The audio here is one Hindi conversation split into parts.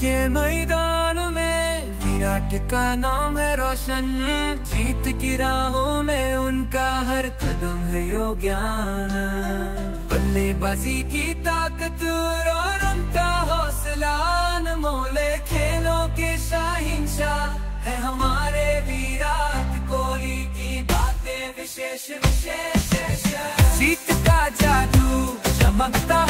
के मैदान में विराट का नाम है रोशन। जीत की राहों में उनका हर कदम है योग्यान। बल्लेबाजी की ताकत और उनका हौसला। मोले खेलों के शाहिंशाह है हमारे विराट कोहली की बातें। विशेष विशेष। जीत का जादू, चमकता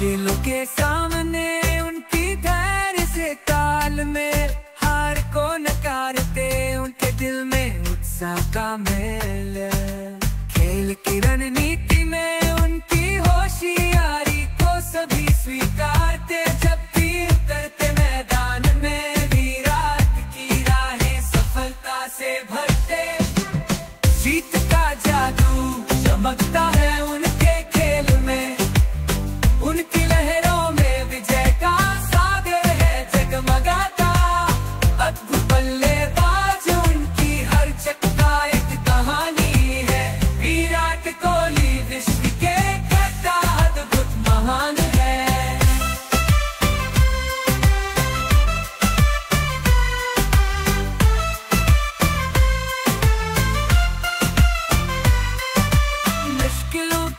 मुश्किलों के सामने उनकी धैर्य से ताल में हार को नकारते, उनके दिल में उत्साह का मेल।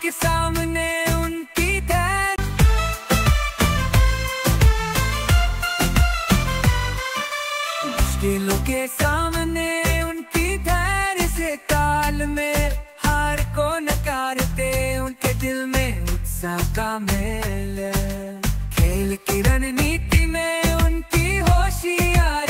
के सामने उनकी धैर्य मुश्किलों के सामने उनकी धैर्य से ताल में हार को नकारते उनके दिल में उत्साह का मेल। खेल की रणनीति में उनकी होशियारी